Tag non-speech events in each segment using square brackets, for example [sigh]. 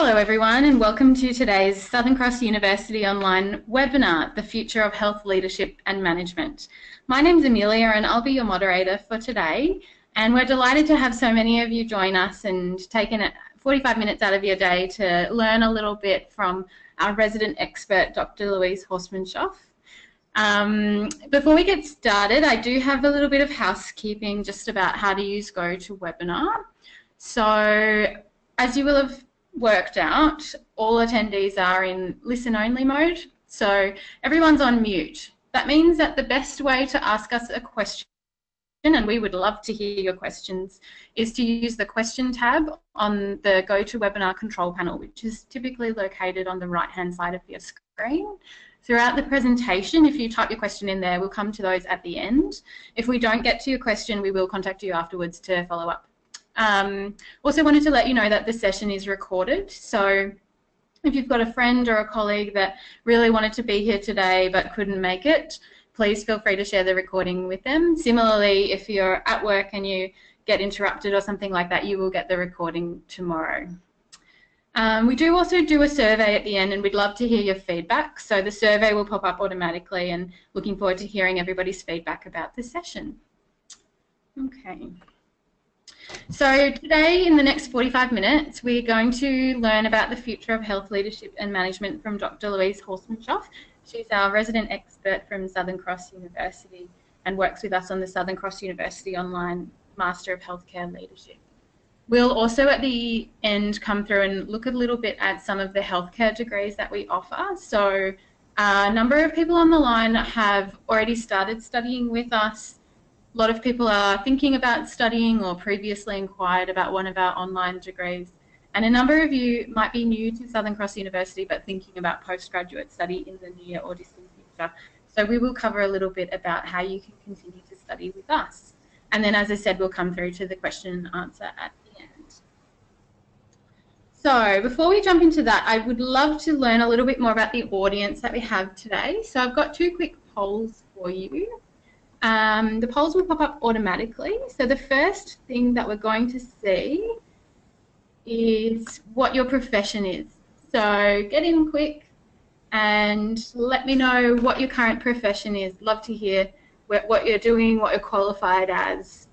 Hello everyone and welcome to today's Southern Cross University online webinar, The Future of Health Leadership and Management. My name is Amelia and I'll be your moderator for today and we're delighted to have so many of you join us and taken 45 minutes out of your day to learn a little bit from our resident expert, Dr. Louise Horstmanshof. Um, before we get started, I do have a little bit of housekeeping just about how to use GoToWebinar. So as you will have worked out, all attendees are in listen-only mode, so everyone's on mute. That means that the best way to ask us a question, and we would love to hear your questions, is to use the question tab on the GoToWebinar control panel, which is typically located on the right-hand side of your screen. Throughout the presentation, if you type your question in there, we'll come to those at the end. If we don't get to your question, we will contact you afterwards to follow up. Um, also wanted to let you know that the session is recorded, so if you've got a friend or a colleague that really wanted to be here today but couldn't make it, please feel free to share the recording with them. Similarly, if you're at work and you get interrupted or something like that, you will get the recording tomorrow. Um, we do also do a survey at the end and we'd love to hear your feedback. So the survey will pop up automatically and looking forward to hearing everybody's feedback about the session. Okay. So today, in the next 45 minutes, we're going to learn about the future of health leadership and management from Dr. Louise Horstmanshof. She's our resident expert from Southern Cross University and works with us on the Southern Cross University Online Master of Healthcare Leadership. We'll also at the end come through and look a little bit at some of the healthcare degrees that we offer. So a number of people on the line have already started studying with us a lot of people are thinking about studying or previously inquired about one of our online degrees. And a number of you might be new to Southern Cross University but thinking about postgraduate study in the near or distant future. So we will cover a little bit about how you can continue to study with us. And then, as I said, we'll come through to the question and answer at the end. So before we jump into that, I would love to learn a little bit more about the audience that we have today. So I've got two quick polls for you. Um, the polls will pop up automatically. So the first thing that we're going to see is what your profession is. So get in quick and let me know what your current profession is. Love to hear what you're doing, what you're qualified as.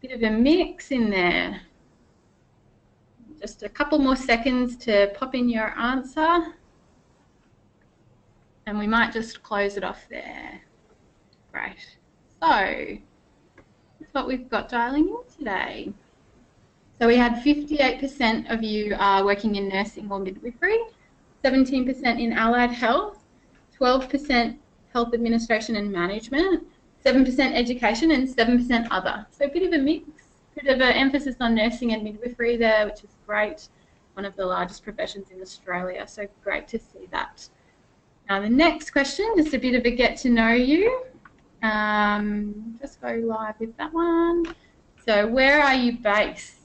Bit of a mix in there. Just a couple more seconds to pop in your answer. And we might just close it off there. Right. So that's what we've got dialing in today. So we had 58% of you are working in nursing or midwifery, 17% in allied health, 12% health administration and management, 7% education, and 7% other. So a bit of a mix, a bit of an emphasis on nursing and midwifery there, which is great. One of the largest professions in Australia, so great to see that. Now the next question, just a bit of a get to know you. Um, just go live with that one. So where are you based?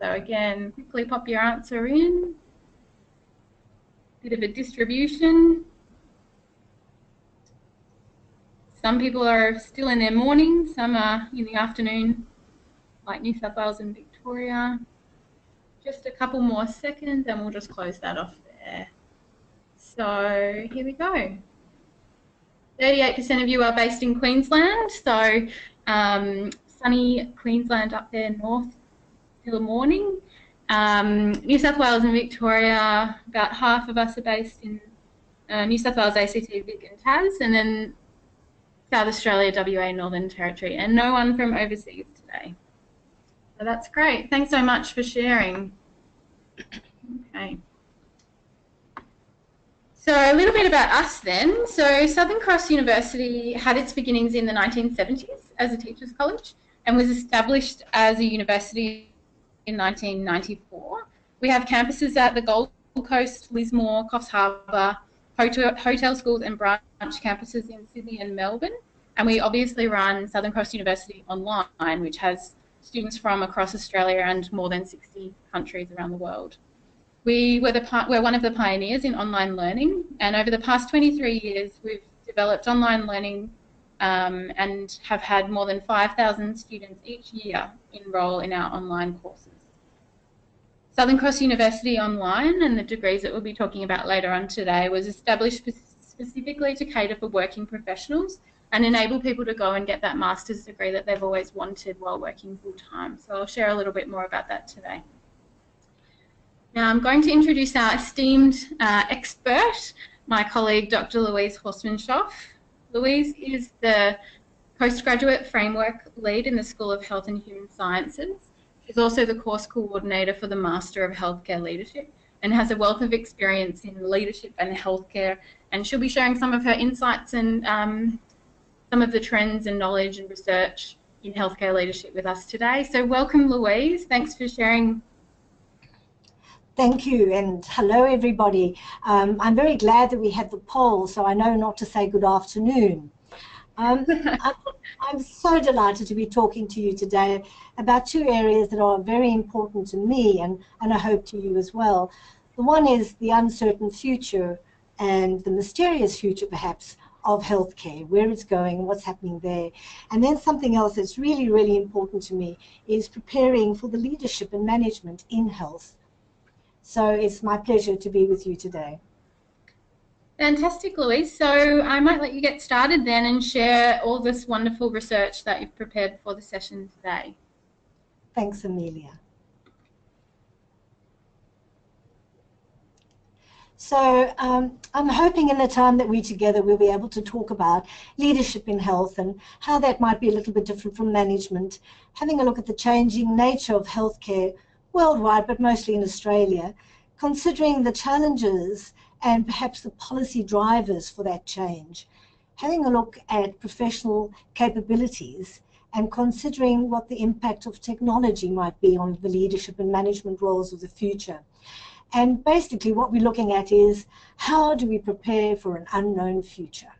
So again, quickly pop your answer in. Bit of a distribution. Some people are still in their morning, some are in the afternoon, like New South Wales and Victoria. Just a couple more seconds and we'll just close that off there. So here we go. 38% of you are based in Queensland, so um, sunny Queensland up there north till the morning. Um, New South Wales and Victoria, about half of us are based in uh, New South Wales, ACT, Vic and Tas, and then South Australia, WA, Northern Territory, and no one from overseas today. So that's great. Thanks so much for sharing. Okay. So a little bit about us then. So Southern Cross University had its beginnings in the 1970s as a teachers college and was established as a university in 1994. We have campuses at the Gold Coast, Lismore, Coffs Harbour, hotel, hotel schools and branch campuses in Sydney and Melbourne. And we obviously run Southern Cross University online, which has students from across Australia and more than 60 countries around the world. We were, the, we're one of the pioneers in online learning, and over the past 23 years, we've developed online learning um, and have had more than 5,000 students each year enrol in our online courses. Southern Cross University Online and the degrees that we'll be talking about later on today was established specifically to cater for working professionals and enable people to go and get that master's degree that they've always wanted while working full time. So I'll share a little bit more about that today. Now I'm going to introduce our esteemed uh, expert, my colleague Dr. Louise Horstmanshof. Louise is the postgraduate framework lead in the School of Health and Human Sciences. She's also the course coordinator for the Master of Healthcare Leadership and has a wealth of experience in leadership and healthcare. And she'll be sharing some of her insights and um, some of the trends and knowledge and research in healthcare leadership with us today. So welcome, Louise. Thanks for sharing. Thank you, and hello, everybody. Um, I'm very glad that we had the poll, so I know not to say good afternoon. Um, [laughs] I'm, I'm so delighted to be talking to you today about two areas that are very important to me and, and I hope to you as well. The one is the uncertain future and the mysterious future, perhaps, of healthcare, where it's going, what's happening there. And then something else that's really, really important to me is preparing for the leadership and management in health. So it's my pleasure to be with you today. Fantastic, Louise. So I might let you get started then and share all this wonderful research that you've prepared for the session today. Thanks, Amelia. So um, I'm hoping in the time that we're together we'll be able to talk about leadership in health and how that might be a little bit different from management, having a look at the changing nature of healthcare worldwide, but mostly in Australia, considering the challenges and perhaps the policy drivers for that change, having a look at professional capabilities and considering what the impact of technology might be on the leadership and management roles of the future. And basically what we're looking at is how do we prepare for an unknown future?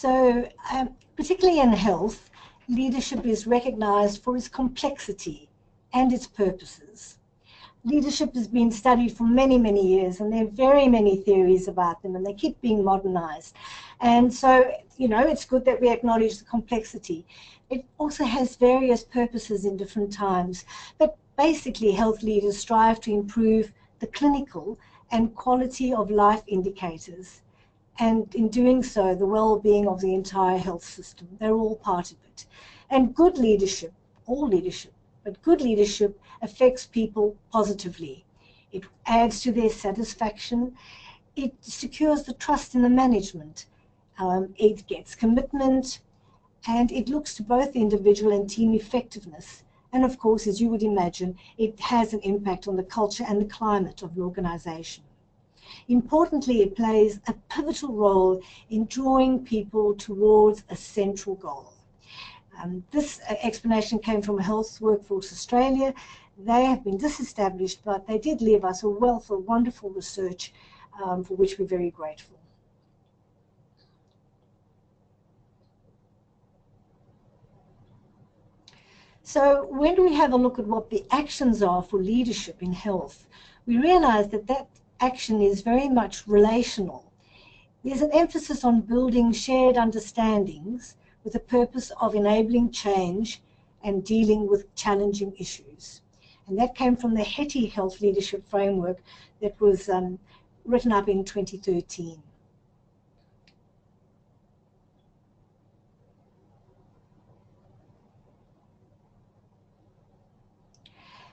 So um, particularly in health, leadership is recognized for its complexity and its purposes. Leadership has been studied for many, many years, and there are very many theories about them, and they keep being modernized. And so, you know, it's good that we acknowledge the complexity. It also has various purposes in different times, but basically health leaders strive to improve the clinical and quality of life indicators and in doing so, the well-being of the entire health system. They're all part of it. And good leadership, all leadership, but good leadership affects people positively. It adds to their satisfaction. It secures the trust in the management. Um, it gets commitment, and it looks to both individual and team effectiveness. And of course, as you would imagine, it has an impact on the culture and the climate of the organization. Importantly, it plays a pivotal role in drawing people towards a central goal. Um, this uh, explanation came from Health Workforce Australia. They have been disestablished, but they did leave us a wealth of wonderful research um, for which we're very grateful. So when we have a look at what the actions are for leadership in health, we realize that that action is very much relational. There's an emphasis on building shared understandings with the purpose of enabling change and dealing with challenging issues. And that came from the HETI Health Leadership Framework that was um, written up in 2013.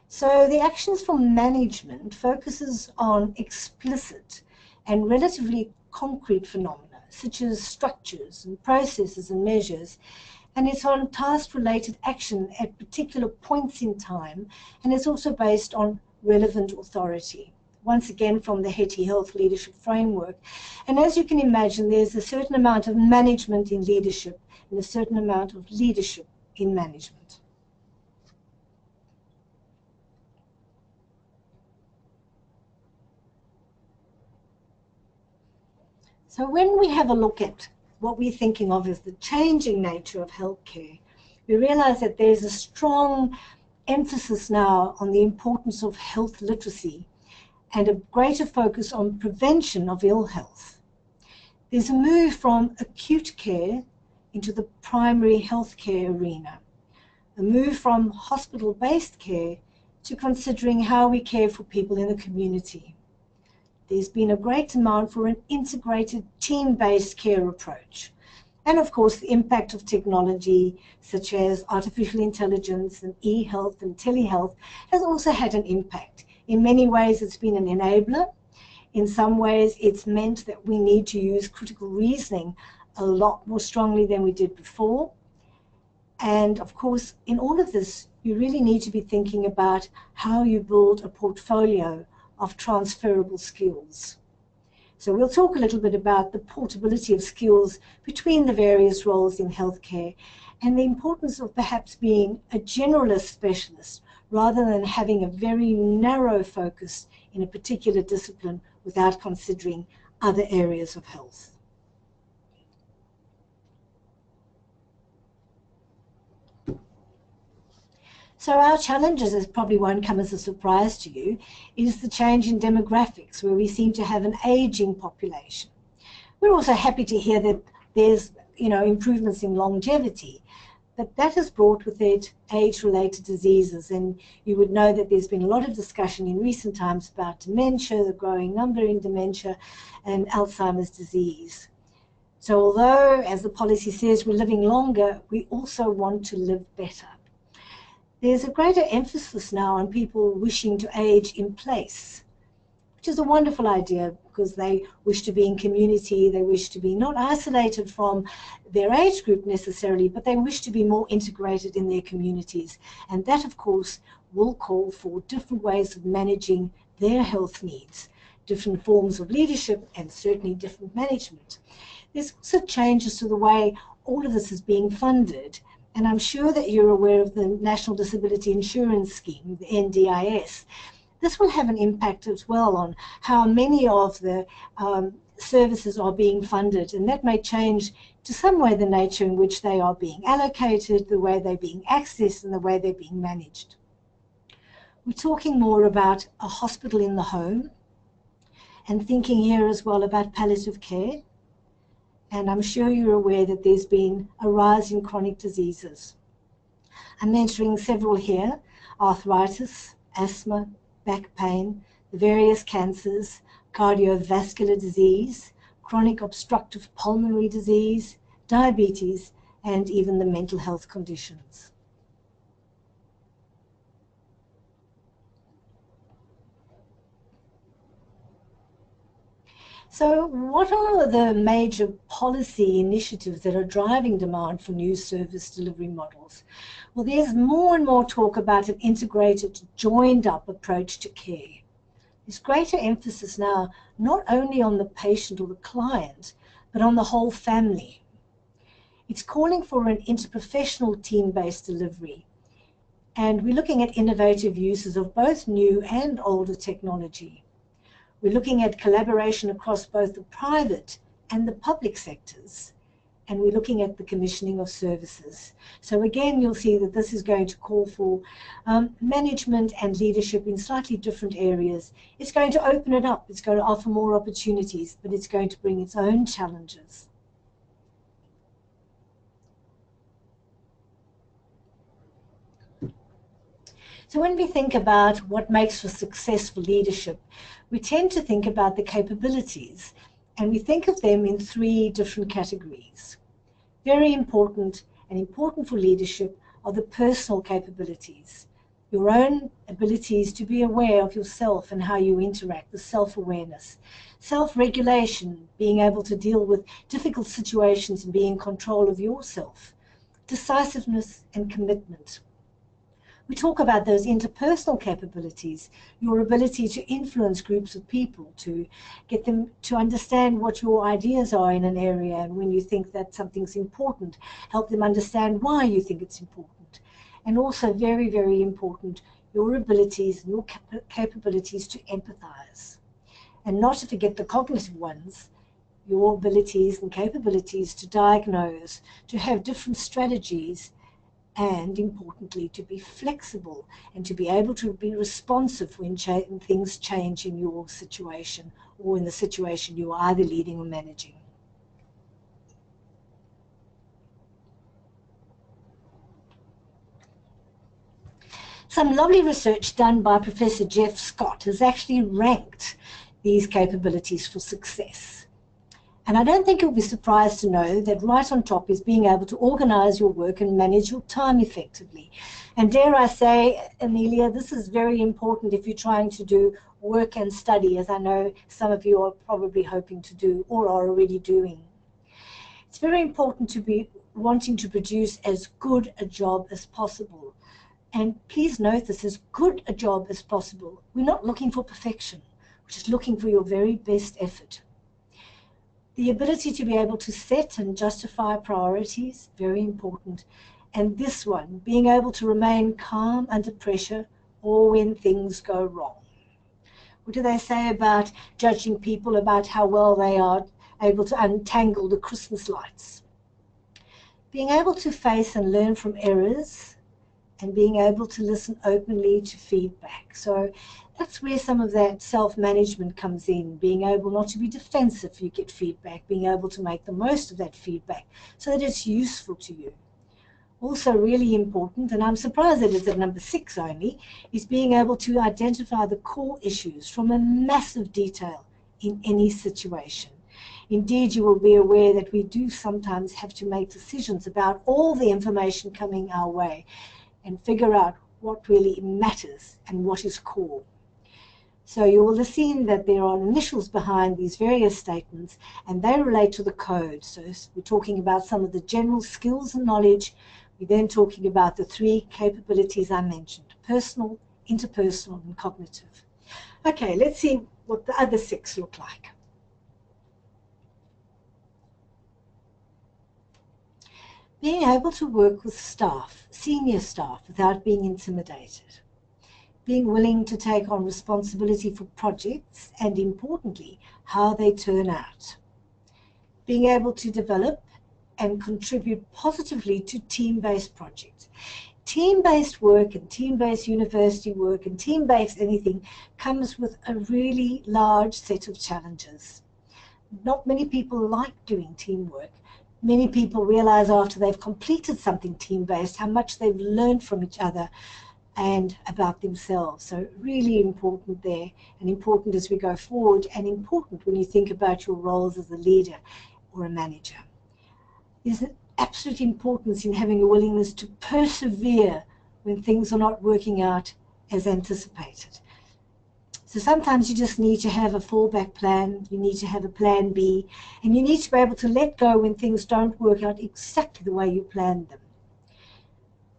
So the actions for management focuses on explicit and relatively concrete phenomena, such as structures and processes and measures, and it's on task-related action at particular points in time, and it's also based on relevant authority once again from the HETI Health Leadership Framework. And as you can imagine, there's a certain amount of management in leadership and a certain amount of leadership in management. So when we have a look at what we're thinking of as the changing nature of healthcare, we realize that there's a strong emphasis now on the importance of health literacy and a greater focus on prevention of ill health. There's a move from acute care into the primary healthcare arena, a move from hospital-based care to considering how we care for people in the community. There's been a great demand for an integrated team-based care approach. And of course, the impact of technology, such as artificial intelligence and e-health and telehealth, has also had an impact. In many ways, it's been an enabler. In some ways, it's meant that we need to use critical reasoning a lot more strongly than we did before. And of course, in all of this, you really need to be thinking about how you build a portfolio of transferable skills. So we'll talk a little bit about the portability of skills between the various roles in healthcare and the importance of perhaps being a generalist specialist rather than having a very narrow focus in a particular discipline without considering other areas of health. So our challenges, as probably won't come as a surprise to you, is the change in demographics, where we seem to have an aging population. We're also happy to hear that there's you know, improvements in longevity, but that has brought with it age-related diseases. And you would know that there's been a lot of discussion in recent times about dementia, the growing number in dementia, and Alzheimer's disease. So although, as the policy says, we're living longer, we also want to live better there's a greater emphasis now on people wishing to age in place, which is a wonderful idea because they wish to be in community, they wish to be not isolated from their age group necessarily, but they wish to be more integrated in their communities. And that, of course, will call for different ways of managing their health needs, different forms of leadership, and certainly different management. There's also changes to the way all of this is being funded and I'm sure that you're aware of the National Disability Insurance Scheme, the NDIS. This will have an impact as well on how many of the um, services are being funded, and that may change to some way the nature in which they are being allocated, the way they're being accessed, and the way they're being managed. We're talking more about a hospital in the home and thinking here as well about palliative care and I'm sure you're aware that there's been a rise in chronic diseases. I'm mentioning several here, arthritis, asthma, back pain, various cancers, cardiovascular disease, chronic obstructive pulmonary disease, diabetes, and even the mental health conditions. So what are the major policy initiatives that are driving demand for new service delivery models? Well, there's more and more talk about an integrated, joined up approach to care. There's greater emphasis now not only on the patient or the client, but on the whole family. It's calling for an interprofessional team-based delivery. And we're looking at innovative uses of both new and older technology. We're looking at collaboration across both the private and the public sectors. And we're looking at the commissioning of services. So again, you'll see that this is going to call for um, management and leadership in slightly different areas. It's going to open it up. It's going to offer more opportunities, but it's going to bring its own challenges. So when we think about what makes for successful leadership, we tend to think about the capabilities, and we think of them in three different categories. Very important and important for leadership are the personal capabilities, your own abilities to be aware of yourself and how you interact, the self-awareness, self-regulation, being able to deal with difficult situations and be in control of yourself, decisiveness and commitment. We talk about those interpersonal capabilities, your ability to influence groups of people, to get them to understand what your ideas are in an area, and when you think that something's important, help them understand why you think it's important. And also, very, very important, your abilities and your cap capabilities to empathize. And not to forget the cognitive ones, your abilities and capabilities to diagnose, to have different strategies and importantly to be flexible and to be able to be responsive when cha things change in your situation or in the situation you are either leading or managing. Some lovely research done by Professor Geoff Scott has actually ranked these capabilities for success. And I don't think you'll be surprised to know that right on top is being able to organize your work and manage your time effectively. And dare I say, Amelia, this is very important if you're trying to do work and study, as I know some of you are probably hoping to do or are already doing. It's very important to be wanting to produce as good a job as possible. And please note this, as good a job as possible. We're not looking for perfection. We're just looking for your very best effort. The ability to be able to set and justify priorities, very important. And this one, being able to remain calm under pressure or when things go wrong. What do they say about judging people about how well they are able to untangle the Christmas lights? Being able to face and learn from errors and being able to listen openly to feedback. So that's where some of that self-management comes in, being able not to be defensive if you get feedback, being able to make the most of that feedback so that it's useful to you also really important, and I'm surprised that it's at number six only, is being able to identify the core issues from a massive detail in any situation. Indeed, you will be aware that we do sometimes have to make decisions about all the information coming our way and figure out what really matters and what is core. So you will have seen that there are initials behind these various statements and they relate to the code. So we're talking about some of the general skills and knowledge we're then talking about the three capabilities I mentioned, personal, interpersonal, and cognitive. Okay, let's see what the other six look like. Being able to work with staff, senior staff, without being intimidated. Being willing to take on responsibility for projects and, importantly, how they turn out. Being able to develop and contribute positively to team-based projects. Team-based work and team-based university work and team-based anything comes with a really large set of challenges. Not many people like doing teamwork. Many people realize after they've completed something team-based how much they've learned from each other and about themselves. So really important there and important as we go forward and important when you think about your roles as a leader or a manager is an absolute importance in having a willingness to persevere when things are not working out as anticipated. So sometimes you just need to have a fallback plan, you need to have a plan B, and you need to be able to let go when things don't work out exactly the way you planned them.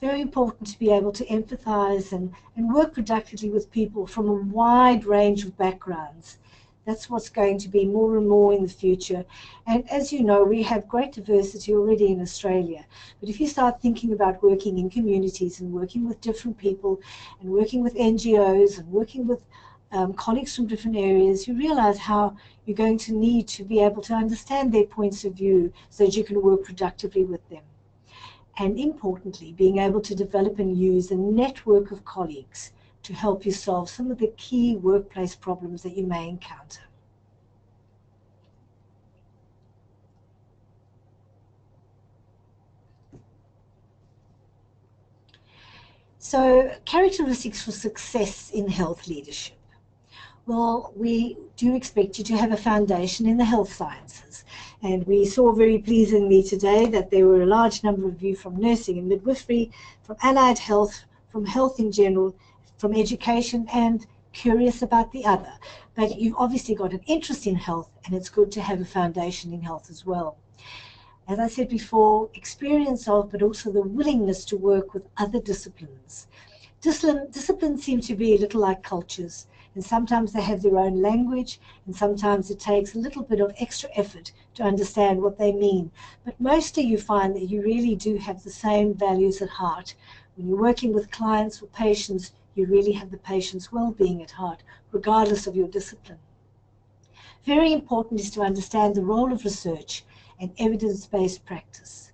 Very important to be able to empathize and, and work productively with people from a wide range of backgrounds that's what's going to be more and more in the future. And as you know, we have great diversity already in Australia. But if you start thinking about working in communities and working with different people and working with NGOs and working with um, colleagues from different areas, you realize how you're going to need to be able to understand their points of view so that you can work productively with them. And importantly, being able to develop and use a network of colleagues to help you solve some of the key workplace problems that you may encounter. So characteristics for success in health leadership. Well, we do expect you to have a foundation in the health sciences. And we saw very pleasingly today that there were a large number of you from nursing and midwifery, from allied health, from health in general, from education and curious about the other. But you've obviously got an interest in health, and it's good to have a foundation in health as well. As I said before, experience of, but also the willingness to work with other disciplines. Disciplines seem to be a little like cultures, and sometimes they have their own language, and sometimes it takes a little bit of extra effort to understand what they mean. But mostly you find that you really do have the same values at heart. When you're working with clients or patients, you really have the patient's well-being at heart, regardless of your discipline. Very important is to understand the role of research and evidence-based practice.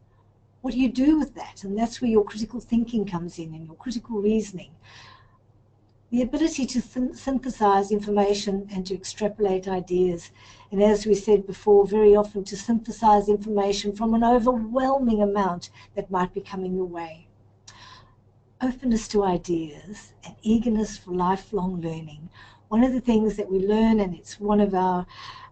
What do you do with that? And that's where your critical thinking comes in and your critical reasoning. The ability to synthesize information and to extrapolate ideas. And as we said before, very often to synthesize information from an overwhelming amount that might be coming your way openness to ideas, and eagerness for lifelong learning. One of the things that we learn, and it's one of our,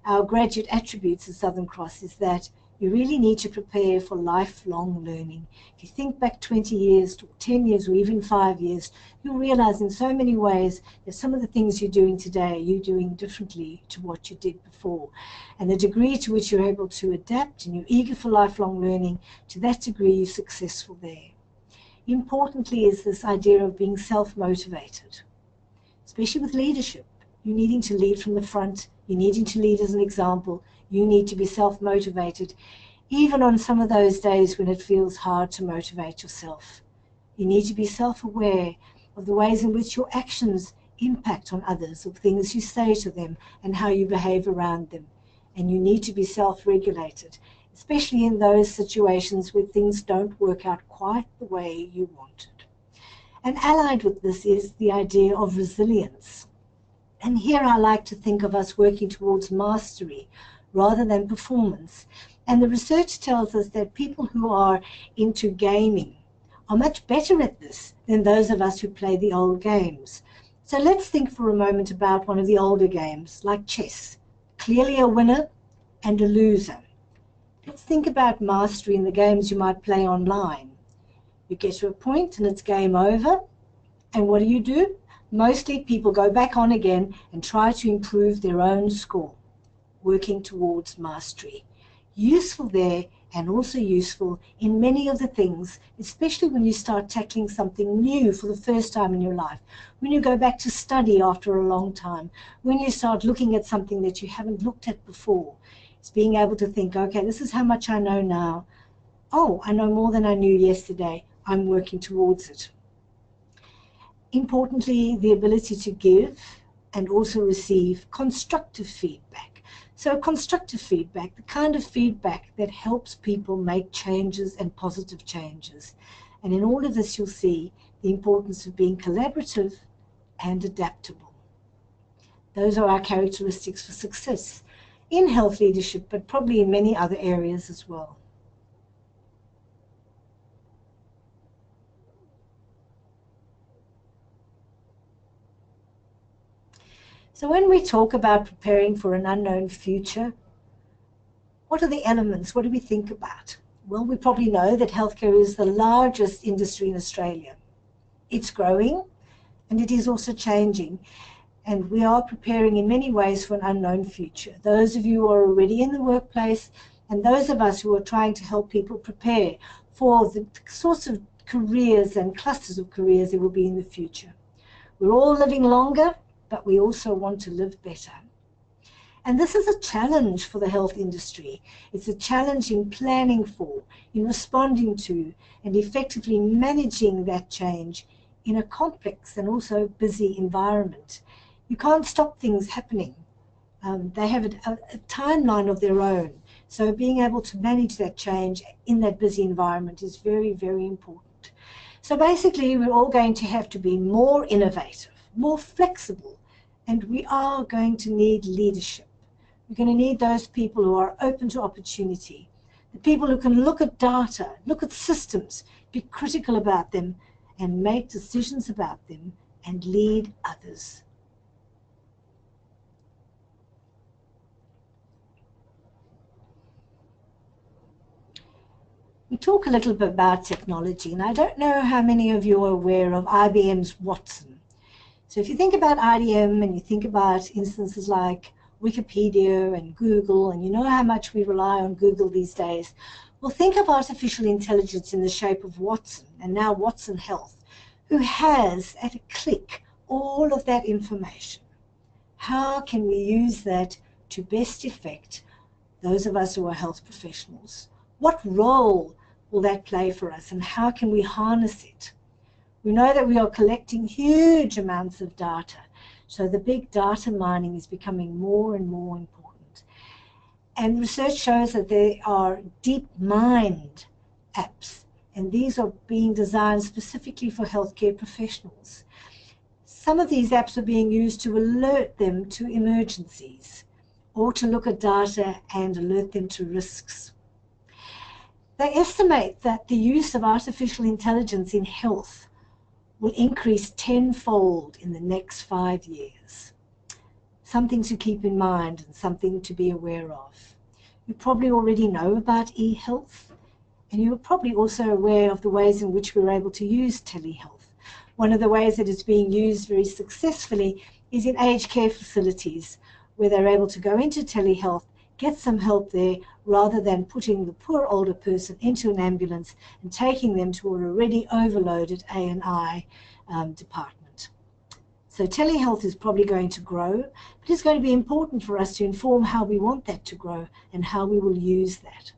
our graduate attributes at Southern Cross, is that you really need to prepare for lifelong learning. If you think back 20 years, 10 years, or even five years, you'll realize in so many ways that some of the things you're doing today, you're doing differently to what you did before. And the degree to which you're able to adapt and you're eager for lifelong learning, to that degree you're successful there. Importantly is this idea of being self-motivated, especially with leadership. You're needing to lead from the front, you're needing to lead as an example, you need to be self motivated, even on some of those days when it feels hard to motivate yourself. You need to be self aware of the ways in which your actions impact on others, of things you say to them, and how you behave around them. And you need to be self regulated, especially in those situations where things don't work out quite the way you wanted. And allied with this is the idea of resilience. And here I like to think of us working towards mastery rather than performance. And the research tells us that people who are into gaming are much better at this than those of us who play the old games. So let's think for a moment about one of the older games, like chess. Clearly a winner and a loser. Let's think about mastery in the games you might play online. You get to a point and it's game over. And what do you do? Mostly people go back on again and try to improve their own score working towards mastery. Useful there and also useful in many of the things, especially when you start tackling something new for the first time in your life, when you go back to study after a long time, when you start looking at something that you haven't looked at before. It's being able to think, okay, this is how much I know now. Oh, I know more than I knew yesterday. I'm working towards it. Importantly, the ability to give and also receive constructive feedback so constructive feedback, the kind of feedback that helps people make changes and positive changes. And in all of this, you'll see the importance of being collaborative and adaptable. Those are our characteristics for success in health leadership, but probably in many other areas as well. So when we talk about preparing for an unknown future, what are the elements? What do we think about? Well, we probably know that healthcare is the largest industry in Australia. It's growing and it is also changing. And we are preparing in many ways for an unknown future. Those of you who are already in the workplace and those of us who are trying to help people prepare for the sorts of careers and clusters of careers there will be in the future. We're all living longer but we also want to live better. And this is a challenge for the health industry. It's a challenge in planning for, in responding to, and effectively managing that change in a complex and also busy environment. You can't stop things happening. Um, they have a, a timeline of their own. So being able to manage that change in that busy environment is very, very important. So basically, we're all going to have to be more innovative, more flexible, and we are going to need leadership. We're going to need those people who are open to opportunity, the people who can look at data, look at systems, be critical about them, and make decisions about them and lead others. We talk a little bit about technology, and I don't know how many of you are aware of IBM's Watson. So if you think about IBM and you think about instances like Wikipedia and Google, and you know how much we rely on Google these days, well, think of artificial intelligence in the shape of Watson, and now Watson Health, who has, at a click, all of that information. How can we use that to best effect those of us who are health professionals? What role will that play for us, and how can we harness it? We know that we are collecting huge amounts of data. So the big data mining is becoming more and more important. And research shows that there are deep mind apps, and these are being designed specifically for healthcare professionals. Some of these apps are being used to alert them to emergencies or to look at data and alert them to risks. They estimate that the use of artificial intelligence in health will increase tenfold in the next five years. Something to keep in mind and something to be aware of. You probably already know about e-health, and you're probably also aware of the ways in which we're able to use telehealth. One of the ways that it's being used very successfully is in aged care facilities, where they're able to go into telehealth, get some help there, rather than putting the poor older person into an ambulance and taking them to an already overloaded A&I um, department. So telehealth is probably going to grow, but it's going to be important for us to inform how we want that to grow and how we will use that.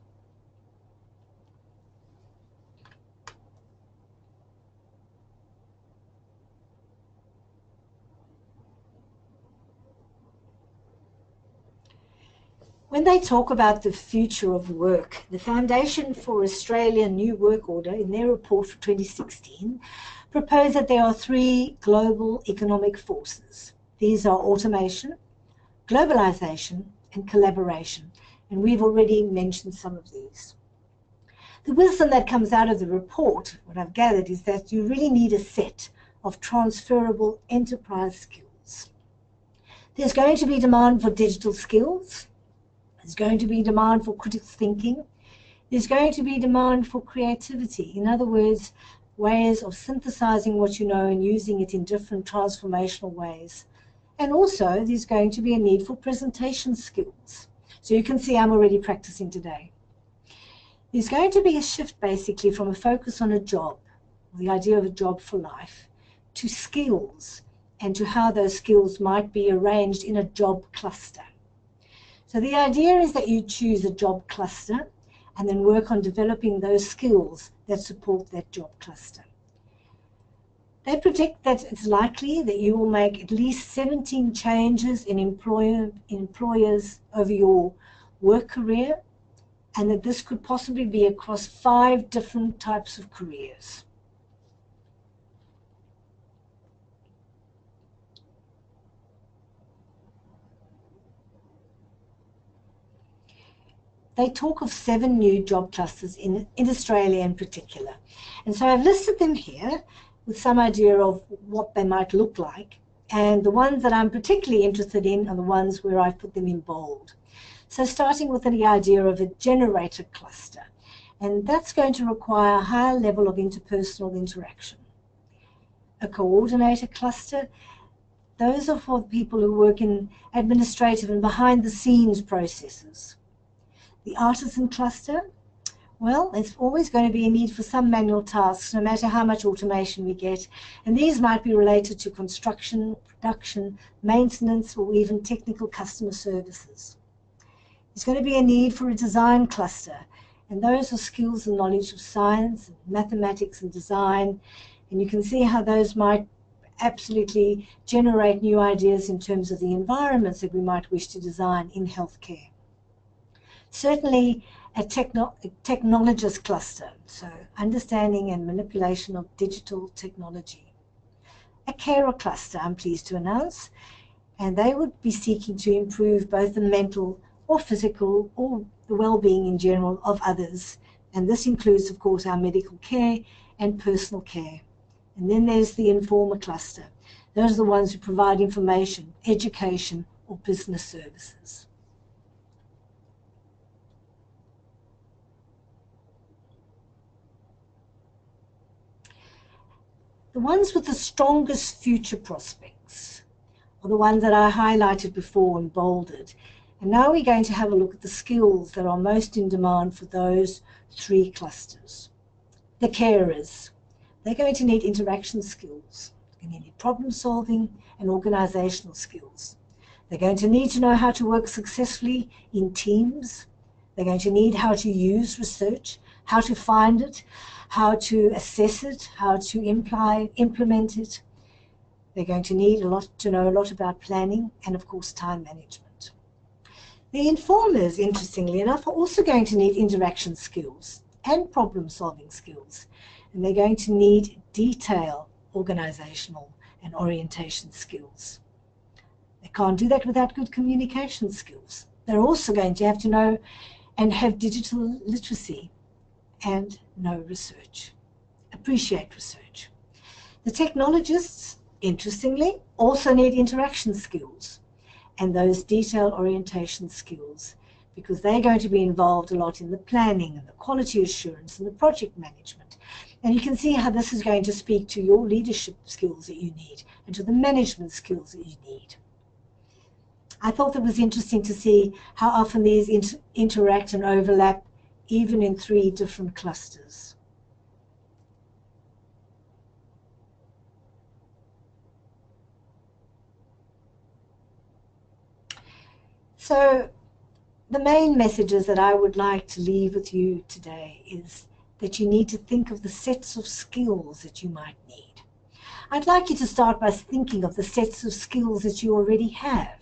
When they talk about the future of work, the Foundation for Australia New Work Order, in their report for 2016, proposed that there are three global economic forces. These are automation, globalization, and collaboration. And we've already mentioned some of these. The wisdom that comes out of the report, what I've gathered, is that you really need a set of transferable enterprise skills. There's going to be demand for digital skills, there's going to be demand for critical thinking. There's going to be demand for creativity. In other words, ways of synthesizing what you know and using it in different transformational ways. And also, there's going to be a need for presentation skills. So you can see I'm already practicing today. There's going to be a shift basically from a focus on a job, the idea of a job for life, to skills and to how those skills might be arranged in a job cluster. So the idea is that you choose a job cluster and then work on developing those skills that support that job cluster. They predict that it's likely that you will make at least 17 changes in, employer, employers over your work career and that this could possibly be across five different types of careers. They talk of seven new job clusters in, in Australia in particular. And so I've listed them here with some idea of what they might look like. And the ones that I'm particularly interested in are the ones where I've put them in bold. So starting with the idea of a generator cluster. And that's going to require a higher level of interpersonal interaction. A coordinator cluster, those are for people who work in administrative and behind the scenes processes. The artisan cluster, well, there's always going to be a need for some manual tasks, no matter how much automation we get. And these might be related to construction, production, maintenance, or even technical customer services. There's going to be a need for a design cluster. And those are skills and knowledge of science, mathematics, and design. And you can see how those might absolutely generate new ideas in terms of the environments that we might wish to design in healthcare certainly a, techno technologist cluster, so understanding and manipulation of digital technology. A carer cluster, I'm pleased to announce, and they would be seeking to improve both the mental or physical or the well-being in general of others. And this includes, of course, our medical care and personal care. And then there's the informer cluster. Those are the ones who provide information, education, or business services. The ones with the strongest future prospects are the ones that I highlighted before and bolded. And now we're going to have a look at the skills that are most in demand for those three clusters. The carers. They're going to need interaction skills. They're going to need problem solving and organizational skills. They're going to need to know how to work successfully in teams. They're going to need how to use research, how to find it, how to assess it, how to imply, implement it. They're going to need a lot to know a lot about planning and, of course, time management. The informers, interestingly enough, are also going to need interaction skills and problem-solving skills. And they're going to need detail, organizational, and orientation skills. They can't do that without good communication skills. They're also going to have to know and have digital literacy and no research. Appreciate research. The technologists, interestingly, also need interaction skills and those detail orientation skills because they're going to be involved a lot in the planning and the quality assurance and the project management. And you can see how this is going to speak to your leadership skills that you need and to the management skills that you need. I thought it was interesting to see how often these inter interact and overlap even in three different clusters. So the main messages that I would like to leave with you today is that you need to think of the sets of skills that you might need. I'd like you to start by thinking of the sets of skills that you already have.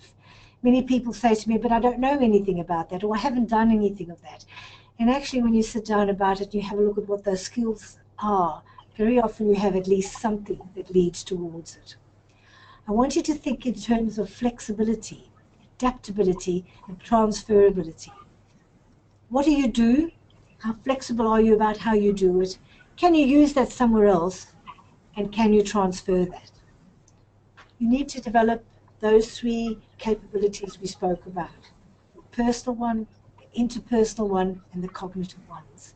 Many people say to me, but I don't know anything about that, or I haven't done anything of that. And actually, when you sit down about it, you have a look at what those skills are. Very often you have at least something that leads towards it. I want you to think in terms of flexibility adaptability, and transferability. What do you do? How flexible are you about how you do it? Can you use that somewhere else? And can you transfer that? You need to develop those three capabilities we spoke about. Personal one, interpersonal one, and the cognitive ones.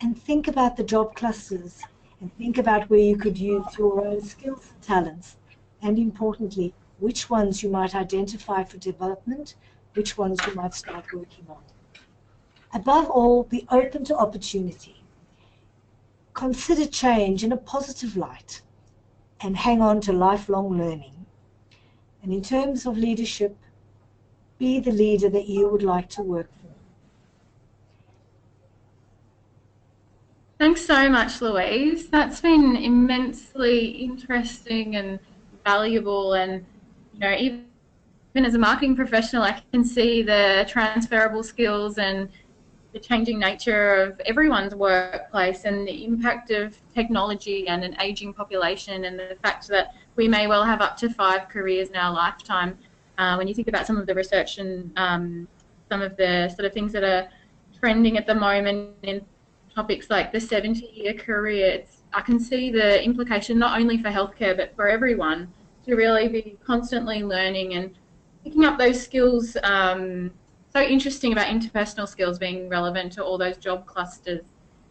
And think about the job clusters and think about where you could use your own skills and talents. And importantly, which ones you might identify for development, which ones you might start working on. Above all, be open to opportunity. Consider change in a positive light and hang on to lifelong learning. And in terms of leadership, be the leader that you would like to work for. Thanks so much, Louise. That's been immensely interesting and valuable and you know, even, even as a marketing professional, I can see the transferable skills and the changing nature of everyone's workplace and the impact of technology and an aging population and the fact that we may well have up to five careers in our lifetime. Uh, when you think about some of the research and um, some of the sort of things that are trending at the moment in topics like the 70 year career, I can see the implication not only for healthcare but for everyone to really be constantly learning and picking up those skills. Um, so interesting about interpersonal skills being relevant to all those job clusters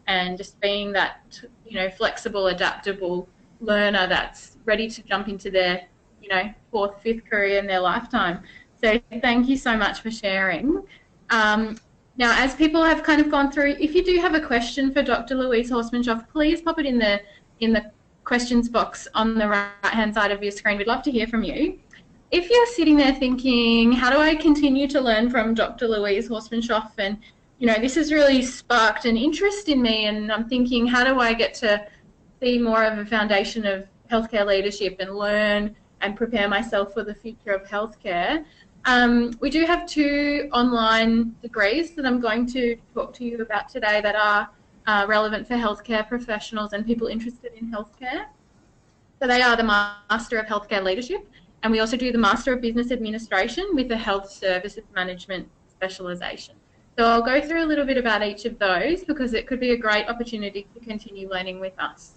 and just being that you know flexible, adaptable learner that's ready to jump into their you know fourth, fifth career in their lifetime. So thank you so much for sharing. Um, now, as people have kind of gone through, if you do have a question for Dr. Louise Horstmanshof, please pop it in the in the questions box on the right hand side of your screen. We'd love to hear from you. If you're sitting there thinking, how do I continue to learn from Dr. Louise Horstmanshof and you know, this has really sparked an interest in me and I'm thinking, how do I get to see more of a foundation of healthcare leadership and learn and prepare myself for the future of healthcare? Um, we do have two online degrees that I'm going to talk to you about today that are uh, relevant for healthcare professionals and people interested in healthcare. So they are the Master of Healthcare Leadership, and we also do the Master of Business Administration with the Health Services Management specialisation. So I'll go through a little bit about each of those because it could be a great opportunity to continue learning with us.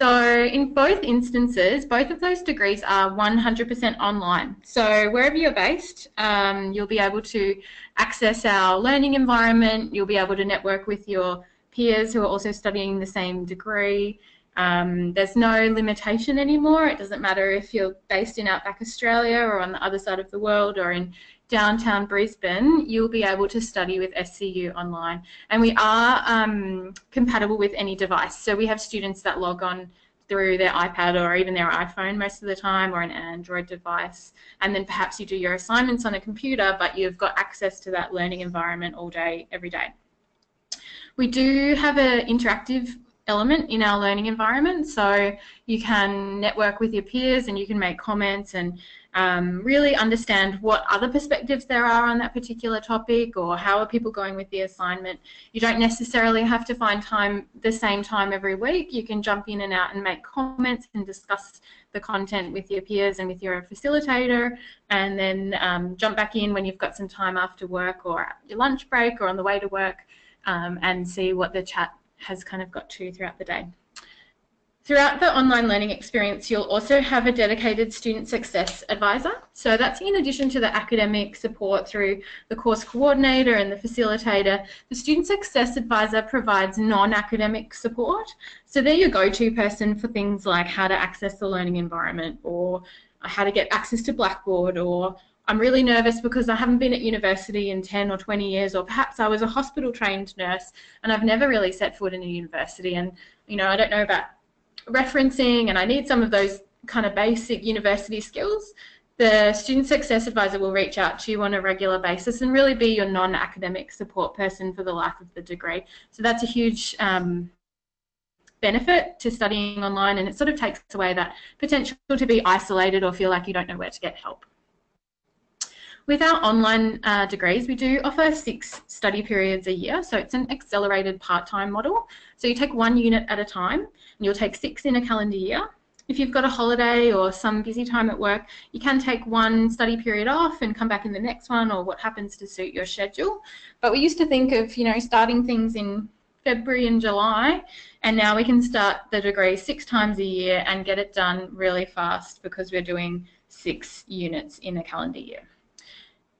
So in both instances, both of those degrees are 100% online. So wherever you're based, um, you'll be able to access our learning environment. You'll be able to network with your peers who are also studying the same degree. Um, there's no limitation anymore. It doesn't matter if you're based in Outback Australia or on the other side of the world or in downtown Brisbane, you'll be able to study with SCU online. And we are um, compatible with any device. So we have students that log on through their iPad or even their iPhone most of the time or an Android device. And then perhaps you do your assignments on a computer, but you've got access to that learning environment all day, every day. We do have an interactive element in our learning environment. So you can network with your peers and you can make comments and um, really understand what other perspectives there are on that particular topic or how are people going with the assignment. You don't necessarily have to find time the same time every week. You can jump in and out and make comments and discuss the content with your peers and with your facilitator and then um, jump back in when you've got some time after work or at your lunch break or on the way to work um, and see what the chat has kind of got to throughout the day. Throughout the online learning experience, you'll also have a dedicated student success advisor. So that's in addition to the academic support through the course coordinator and the facilitator. The student success advisor provides non-academic support. So they're your go-to person for things like how to access the learning environment or how to get access to Blackboard or I'm really nervous because I haven't been at university in 10 or 20 years, or perhaps I was a hospital trained nurse and I've never really set foot in a university and you know I don't know about referencing and I need some of those kind of basic university skills, the Student Success Advisor will reach out to you on a regular basis and really be your non-academic support person for the life of the degree. So that's a huge um, benefit to studying online and it sort of takes away that potential to be isolated or feel like you don't know where to get help. With our online uh, degrees, we do offer six study periods a year, so it's an accelerated part-time model. So you take one unit at a time, and you'll take six in a calendar year. If you've got a holiday or some busy time at work, you can take one study period off and come back in the next one or what happens to suit your schedule. But we used to think of, you know, starting things in February and July, and now we can start the degree six times a year and get it done really fast because we're doing six units in a calendar year.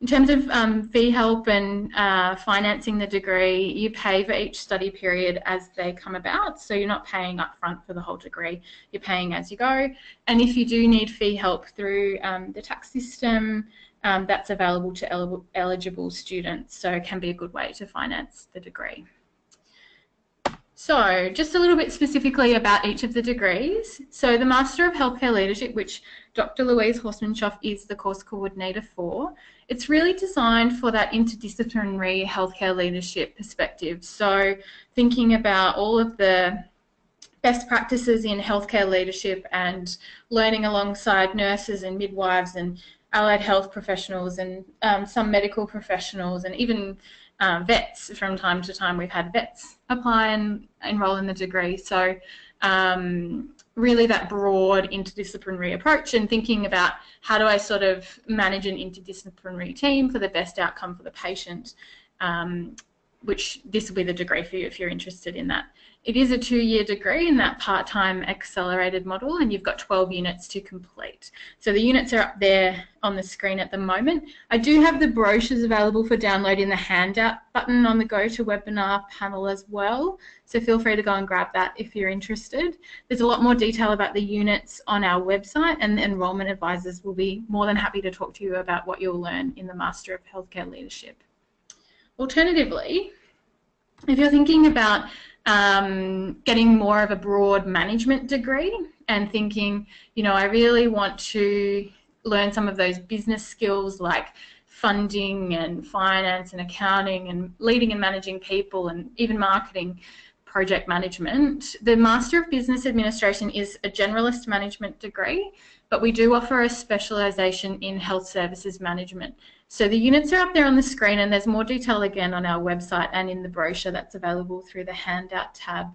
In terms of um, fee help and uh, financing the degree, you pay for each study period as they come about. So you're not paying upfront for the whole degree, you're paying as you go. And if you do need fee help through um, the tax system, um, that's available to el eligible students. So it can be a good way to finance the degree. So just a little bit specifically about each of the degrees. So the Master of Healthcare Leadership, which Dr. Louise Horstmanshof is the course coordinator for, it's really designed for that interdisciplinary healthcare leadership perspective. So thinking about all of the best practices in healthcare leadership and learning alongside nurses and midwives and allied health professionals and um, some medical professionals and even um, vets from time to time. We've had vets apply and enroll in the degree. So um, really that broad interdisciplinary approach and thinking about how do I sort of manage an interdisciplinary team for the best outcome for the patient, um, which this will be the degree for you if you're interested in that. It is a two-year degree in that part-time accelerated model and you've got 12 units to complete. So the units are up there on the screen at the moment. I do have the brochures available for download in the handout button on the GoToWebinar panel as well. So feel free to go and grab that if you're interested. There's a lot more detail about the units on our website and the enrolment advisors will be more than happy to talk to you about what you'll learn in the Master of Healthcare Leadership. Alternatively, if you're thinking about um, getting more of a broad management degree and thinking, you know, I really want to learn some of those business skills like funding and finance and accounting and leading and managing people and even marketing project management. The Master of Business Administration is a generalist management degree, but we do offer a specialisation in health services management. So the units are up there on the screen and there's more detail again on our website and in the brochure that's available through the handout tab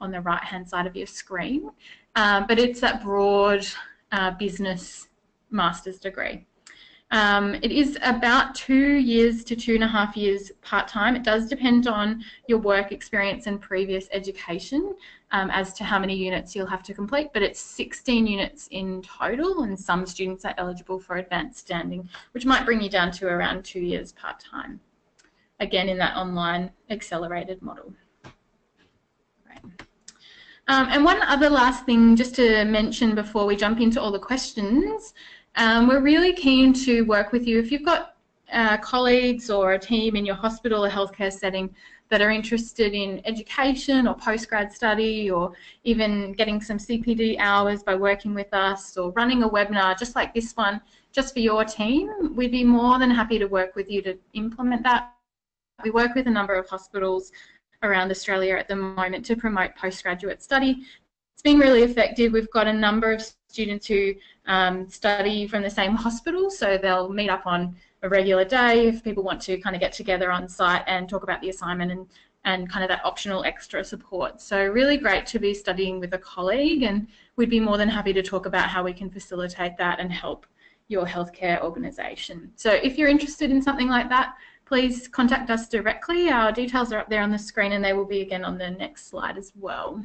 on the right hand side of your screen. Um, but it's that broad uh, business master's degree. Um, it is about two years to two and a half years part-time. It does depend on your work experience and previous education um, as to how many units you'll have to complete, but it's 16 units in total and some students are eligible for advanced standing, which might bring you down to around two years part-time. Again, in that online accelerated model. Um, and one other last thing just to mention before we jump into all the questions um, we're really keen to work with you. If you've got uh, colleagues or a team in your hospital or healthcare setting that are interested in education or postgrad study or even getting some CPD hours by working with us or running a webinar just like this one just for your team, we'd be more than happy to work with you to implement that. We work with a number of hospitals around Australia at the moment to promote postgraduate study it's been really effective. We've got a number of students who um, study from the same [laughs] hospital, so they'll meet up on a regular day if people want to kind of get together on site and talk about the assignment and, and kind of that optional extra support. So really great to be studying with a colleague and we'd be more than happy to talk about how we can facilitate that and help your healthcare organisation. So if you're interested in something like that, please contact us directly. Our details are up there on the screen and they will be again on the next slide as well.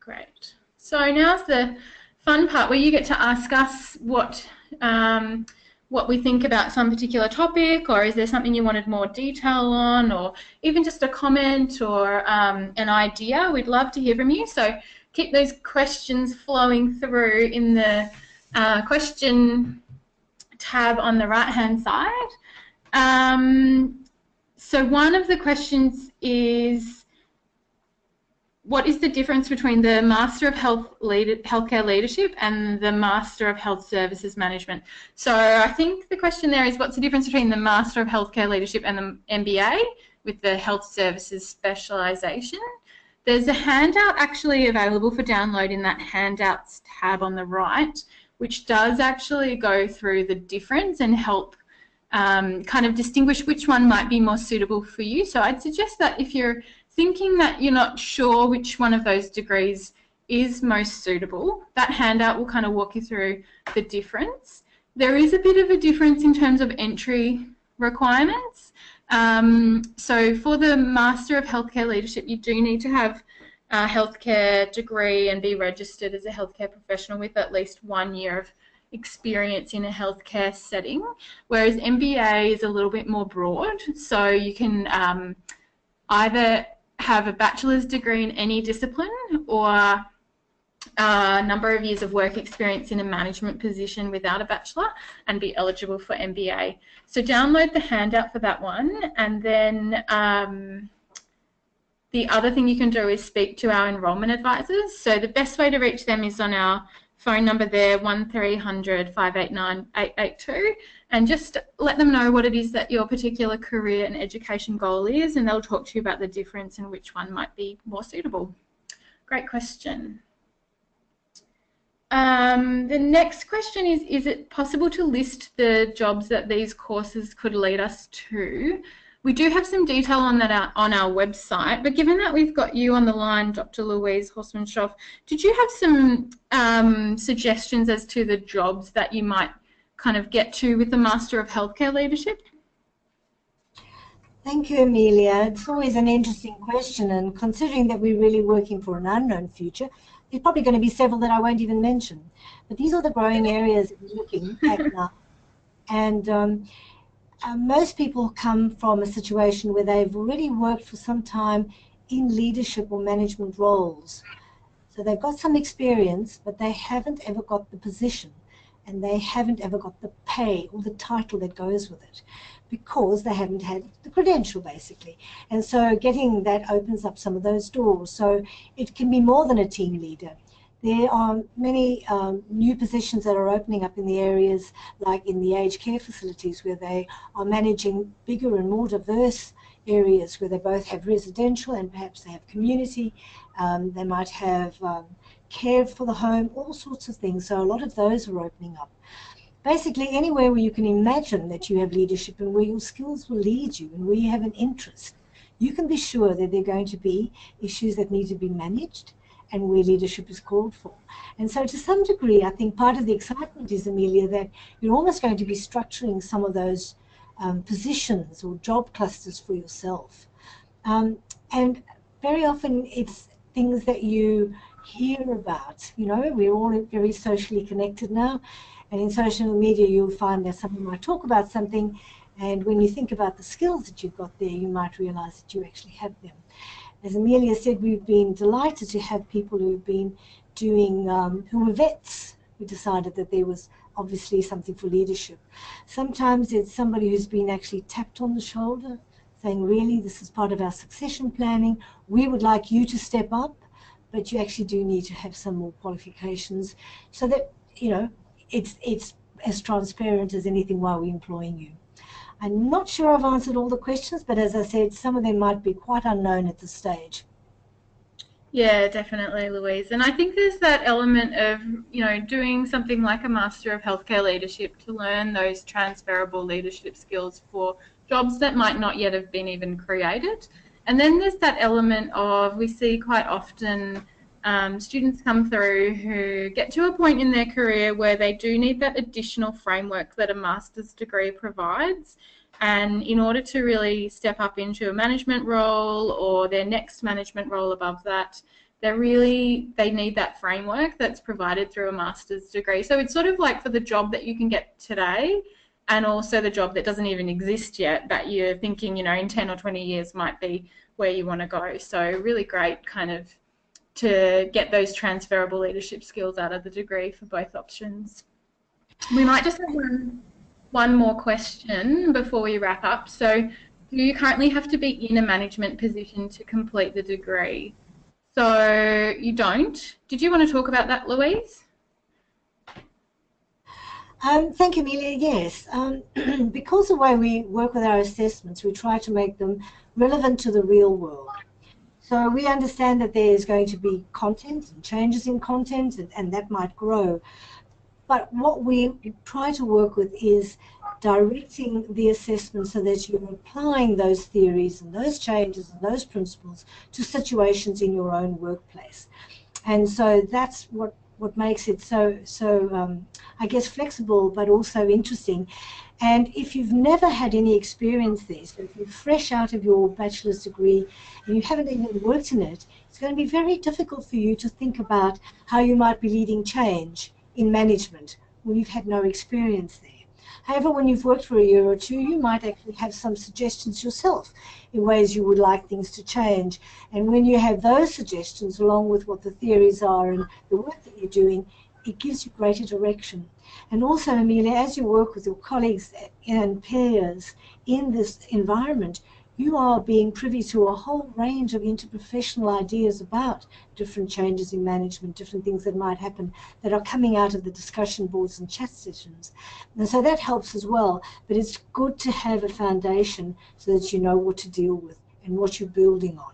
Great. So now's the fun part where you get to ask us what um, what we think about some particular topic, or is there something you wanted more detail on, or even just a comment or um, an idea. We'd love to hear from you. So keep those questions flowing through in the uh, question tab on the right hand side. Um, so one of the questions is what is the difference between the Master of Health Lead Healthcare Leadership and the Master of Health Services Management? So I think the question there is what's the difference between the Master of Healthcare Leadership and the MBA with the Health Services Specialisation? There's a handout actually available for download in that Handouts tab on the right, which does actually go through the difference and help um, kind of distinguish which one might be more suitable for you. So I'd suggest that if you're thinking that you're not sure which one of those degrees is most suitable, that handout will kind of walk you through the difference. There is a bit of a difference in terms of entry requirements. Um, so for the Master of Healthcare Leadership, you do need to have a healthcare degree and be registered as a healthcare professional with at least one year of experience in a healthcare setting, whereas MBA is a little bit more broad. So you can um, either have a bachelor's degree in any discipline or a number of years of work experience in a management position without a bachelor and be eligible for MBA. So download the handout for that one and then um, the other thing you can do is speak to our enrolment advisors. So the best way to reach them is on our phone number there, 1300 589 882, and just let them know what it is that your particular career and education goal is, and they'll talk to you about the difference and which one might be more suitable. Great question. Um, the next question is, is it possible to list the jobs that these courses could lead us to? We do have some detail on that on our website, but given that we've got you on the line, Dr. Louise Horstmanshof, did you have some um, suggestions as to the jobs that you might kind of get to with the Master of Healthcare Leadership? Thank you, Amelia. It's always an interesting question, and considering that we're really working for an unknown future, there's probably going to be several that I won't even mention. But these are the growing areas that we're looking at [laughs] now. And um, uh, most people come from a situation where they've already worked for some time in leadership or management roles. So they've got some experience, but they haven't ever got the position and they haven't ever got the pay or the title that goes with it because they haven't had the credential basically. And so getting that opens up some of those doors. So it can be more than a team leader. There are many um, new positions that are opening up in the areas like in the aged care facilities where they are managing bigger and more diverse areas where they both have residential and perhaps they have community. Um, they might have um, care for the home, all sorts of things. So a lot of those are opening up. Basically, anywhere where you can imagine that you have leadership and where your skills will lead you and where you have an interest, you can be sure that there are going to be issues that need to be managed and where leadership is called for. And so to some degree, I think part of the excitement is, Amelia, that you're almost going to be structuring some of those um, positions or job clusters for yourself. Um, and very often it's things that you hear about. You know, we're all very socially connected now. And in social media, you'll find that someone might talk about something. And when you think about the skills that you've got there, you might realize that you actually have them as Amelia said, we've been delighted to have people who've been doing, um, who were vets, who decided that there was obviously something for leadership. Sometimes it's somebody who's been actually tapped on the shoulder, saying, really, this is part of our succession planning. We would like you to step up, but you actually do need to have some more qualifications so that, you know, it's, it's as transparent as anything while we're employing you. I'm not sure I've answered all the questions, but as I said, some of them might be quite unknown at this stage. Yeah, definitely, Louise. And I think there's that element of, you know, doing something like a Master of Healthcare Leadership to learn those transferable leadership skills for jobs that might not yet have been even created. And then there's that element of, we see quite often um, students come through who get to a point in their career where they do need that additional framework that a master's degree provides. And in order to really step up into a management role or their next management role above that, they're really they need that framework that's provided through a master's degree. So it's sort of like for the job that you can get today and also the job that doesn't even exist yet that you're thinking, you know, in 10 or 20 years might be where you want to go. So really great kind of to get those transferable leadership skills out of the degree for both options. We might just have one, one more question before we wrap up. So do you currently have to be in a management position to complete the degree? So you don't. Did you want to talk about that, Louise? Um, thank you, Amelia. Yes, um, [clears throat] because the way we work with our assessments, we try to make them relevant to the real world. So we understand that there is going to be content and changes in content, and, and that might grow. But what we try to work with is directing the assessment so that you're applying those theories and those changes and those principles to situations in your own workplace. And so that's what what makes it so so um, I guess flexible but also interesting. And if you've never had any experience there, so if you're fresh out of your bachelor's degree and you haven't even worked in it, it's going to be very difficult for you to think about how you might be leading change in management when you've had no experience there. However, when you've worked for a year or two, you might actually have some suggestions yourself in ways you would like things to change. And when you have those suggestions, along with what the theories are and the work that you're doing, it gives you greater direction. And also, Amelia, as you work with your colleagues and peers in this environment, you are being privy to a whole range of interprofessional ideas about different changes in management, different things that might happen that are coming out of the discussion boards and chat sessions. And so that helps as well. But it's good to have a foundation so that you know what to deal with and what you're building on.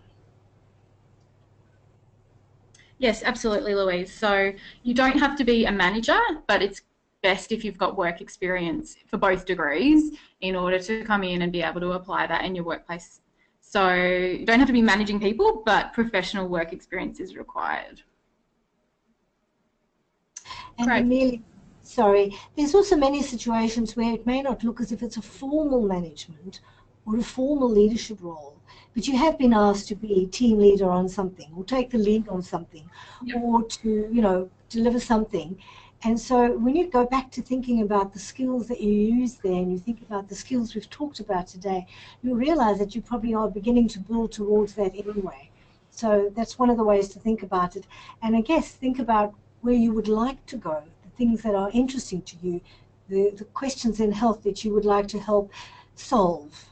Yes, absolutely, Louise. So you don't have to be a manager, but it's best if you've got work experience for both degrees in order to come in and be able to apply that in your workplace. So you don't have to be managing people, but professional work experience is required. And Amelia, sorry, there's also many situations where it may not look as if it's a formal management or a formal leadership role, but you have been asked to be team leader on something or take the lead on something yep. or to, you know, deliver something. And so when you go back to thinking about the skills that you use there and you think about the skills we've talked about today, you realize that you probably are beginning to build towards that anyway. So that's one of the ways to think about it. And I guess think about where you would like to go, the things that are interesting to you, the, the questions in health that you would like to help solve.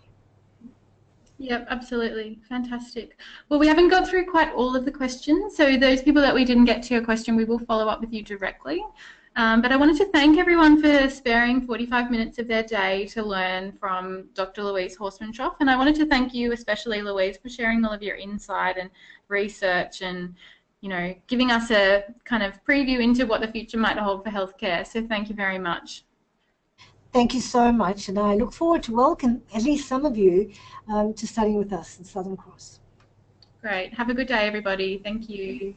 Yep, absolutely. Fantastic. Well, we haven't got through quite all of the questions, so those people that we didn't get to your question, we will follow up with you directly. Um, but I wanted to thank everyone for sparing 45 minutes of their day to learn from Dr. Louise Horstmanshof, and I wanted to thank you, especially Louise, for sharing all of your insight and research and you know giving us a kind of preview into what the future might hold for healthcare. So thank you very much. Thank you so much, and I look forward to welcome at least some of you um, to studying with us in Southern Cross. Great. Have a good day, everybody. Thank you.